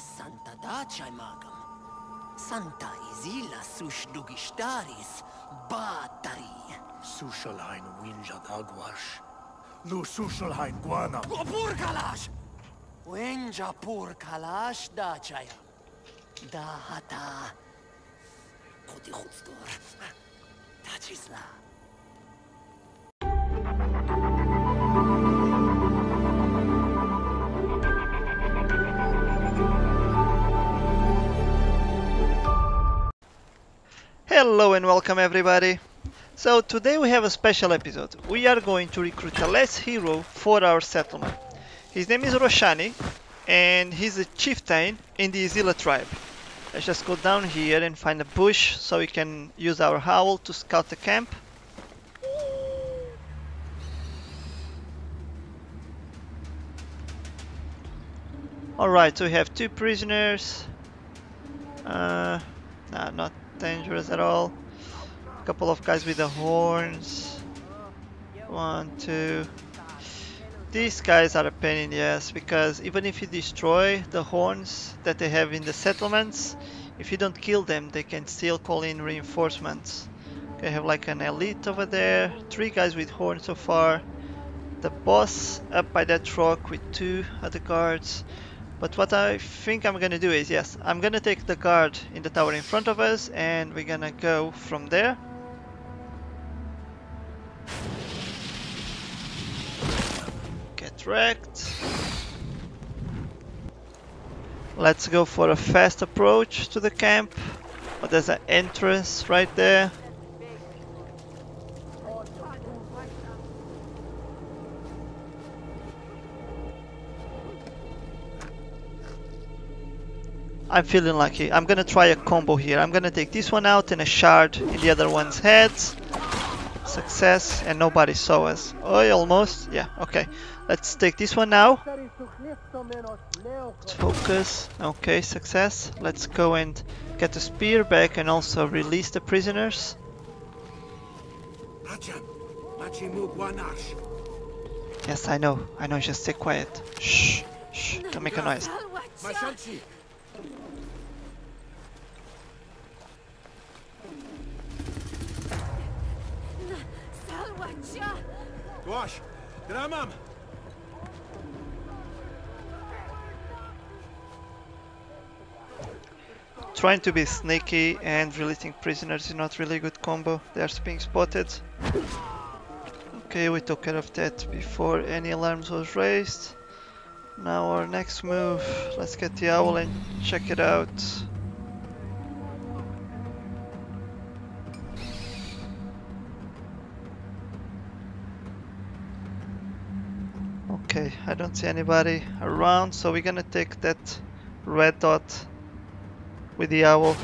Santa dacai magam, Santa izila sush dugistaris, batari. Sushalhain winja dagwash, nu sushalhain guana. O purkalash! Winja purkalash dacai. Da hata. Koti hutstor. Dacisla. Hello and welcome everybody. So today we have a special episode. We are going to recruit a less hero for our settlement. His name is Roshani and he's a chieftain in the Izila tribe. Let's just go down here and find a bush so we can use our howl to scout the camp. Alright, so we have two prisoners. Uh, not dangerous at all. A couple of guys with the horns. One, two. These guys are a pain in the ass because even if you destroy the horns that they have in the settlements, if you don't kill them, they can still call in reinforcements. I have like an elite over there, three guys with horns so far. The boss up by that rock with two other guards. But what I think I'm gonna do is, yes, I'm gonna take the guard in the tower in front of us and we're gonna go from there. Get wrecked. Let's go for a fast approach to the camp. Oh, there's an entrance right there. I'm feeling lucky. I'm gonna try a combo here. I'm gonna take this one out and a shard in the other one's heads. Success, and nobody saw us. Oh, almost. Yeah, okay. Let's take this one now. Let's focus. Okay, success. Let's go and get the spear back and also release the prisoners. Yes, I know. I know. Just stay quiet. Shh. Shh. Don't make a noise. Mashanchi. Gwash. Trying to be sneaky and releasing prisoners is not really good combo. They are being spotted. Okay, we took care of that before any alarms was raised. Now our next move, let's get the owl and check it out. Okay, I don't see anybody around, so we're gonna take that red dot with the owl.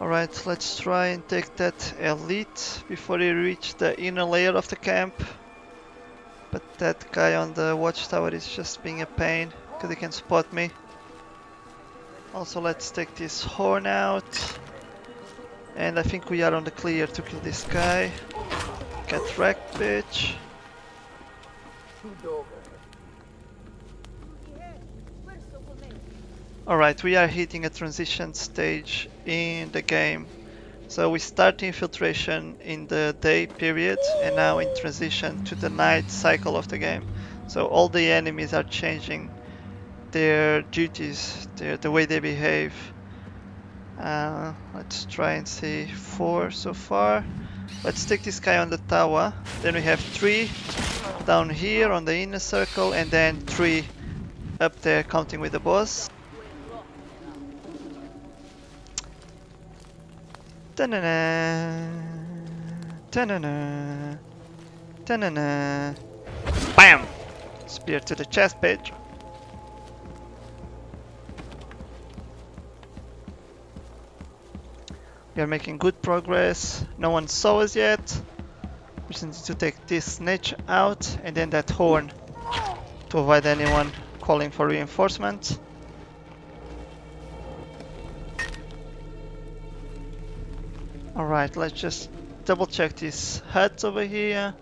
Alright, let's try and take that elite before we reach the inner layer of the camp. But that guy on the watchtower is just being a pain, because he can spot me. Also, let's take this horn out. And I think we are on the clear to kill this guy. Get wrecked, bitch. Alright, we are hitting a transition stage in the game. So we start infiltration in the day period and now in transition to the night cycle of the game. So all the enemies are changing their duties, their, the way they behave. Uh, let's try and see four so far. Let's take this guy on the tower. Then we have three down here on the inner circle and then three up there counting with the boss. Ta-na-na. Ta-na-na. Ta-na-na. BAM! Spear to the chest page. We are making good progress. No one saw us yet. We just need to take this snitch out and then that horn to avoid anyone calling for reinforcement. Alright, let's just double check these huts over here.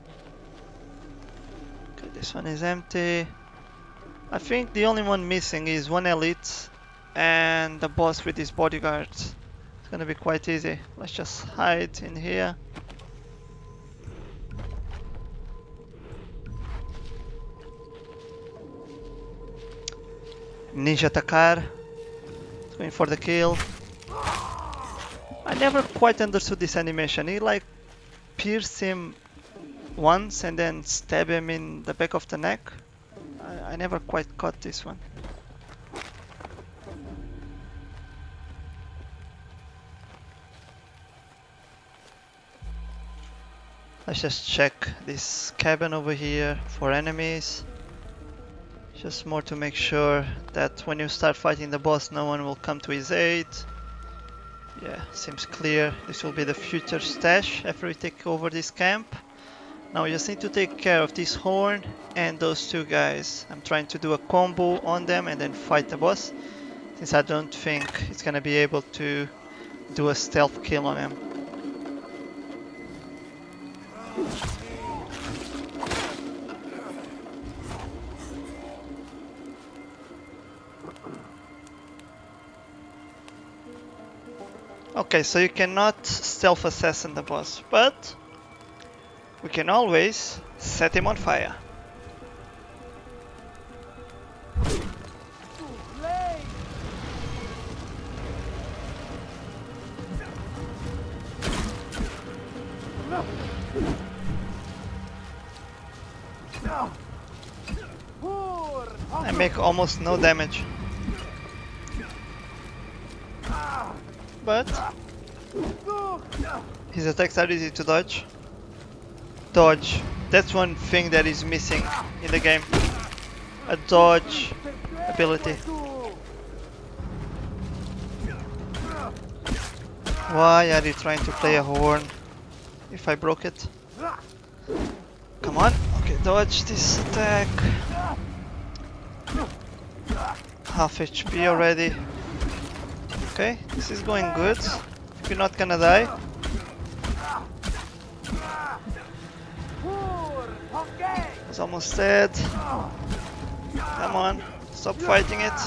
Okay, this one is empty. I think the only one missing is one elite and the boss with his bodyguards. It's gonna be quite easy. Let's just hide in here. Ninja Takkar. Going for the kill. I never quite understood this animation. He like pierce him once and then stab him in the back of the neck. I, I never quite caught this one. Let's just check this cabin over here for enemies. Just more to make sure that when you start fighting the boss no one will come to his aid. Yeah, seems clear. This will be the future stash after we take over this camp. Now we just need to take care of this horn and those two guys. I'm trying to do a combo on them and then fight the boss. Since I don't think it's gonna be able to do a stealth kill on him. Okay, so you cannot stealth assassin the boss, but we can always set him on fire. I make almost no damage. But his attacks are easy to dodge. Dodge. That's one thing that is missing in the game. A dodge ability. Why are you trying to play a horn if I broke it? Come on. Okay, dodge this attack. Half HP already. Okay, this is going good. You're not gonna die. It's almost dead. Come on, stop fighting it.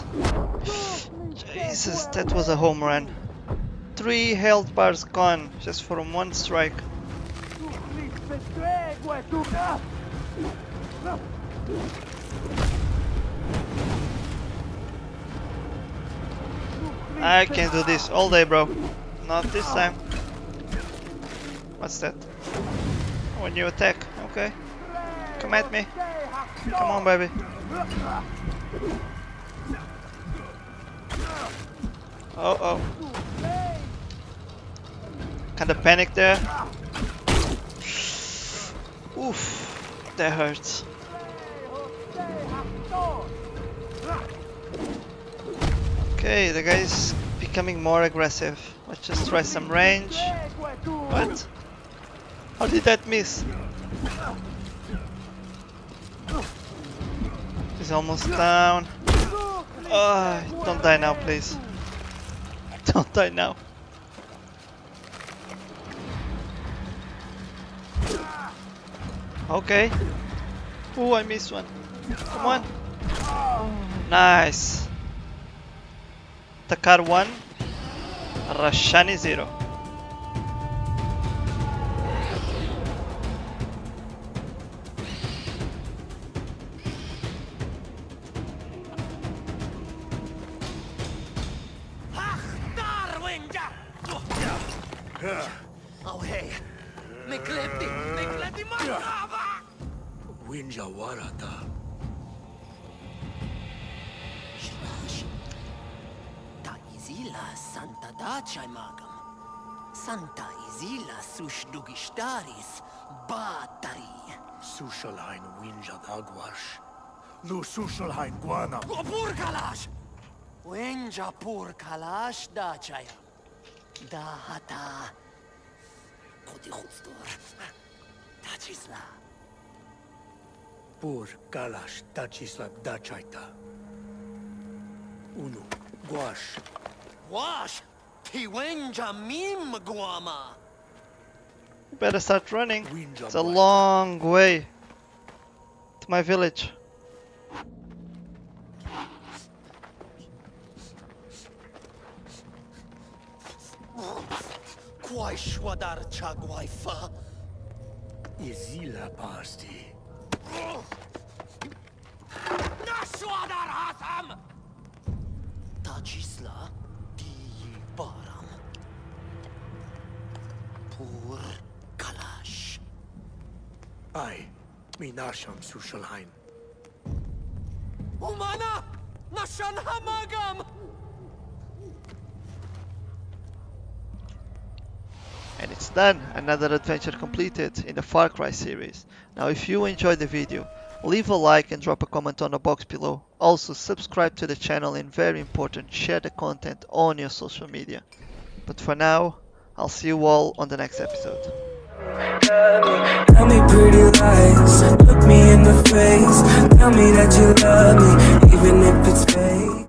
Jesus, that was a home run. Three health bars gone just from one strike. I can do this all day, bro. Not this time. What's that? Oh, when you attack, okay. Come at me. Come on, baby. Oh, oh. Kinda panic there. Oof, that hurts. Okay, the guy is becoming more aggressive. Let's just try some range. What? How did that miss? He's almost down. Oh, don't die now, please. Don't die now. Okay. Oh, I missed one. Come on. Nice. Takkar 1, Roshani 0. Oh hey, Mikleti, Mikleti Marava! Winja warata. Santa Dacia magam, Santa Isila sush dugistaris batari. Sushalhain winjad agwash, lu sushalhain guana. O purkalash! Winja purkalash Daciaia. Da hata. Kodi hutstor. Dacisla. Purkalash Dacisla Daciaita. Unu, guash, Wash! Ti wenja mim guama! Better start running. It's a long way to my village. Quai shwadar chagwai fa. Izila pasti. Na shwadar hasam! Tacisla Pur kalash. Ai, minasham sushalhain. Umana! Nashan hamagam! And it's done, another adventure completed in the Far Cry series. Now if you enjoyed the video, leave a like and drop a comment on the box below. Also subscribe to the channel and very important, share the content on your social media. But for now, I'll see you all on the next episode. Tell me pretty lies, look me in the face. Tell me that you love me, even if it's fake.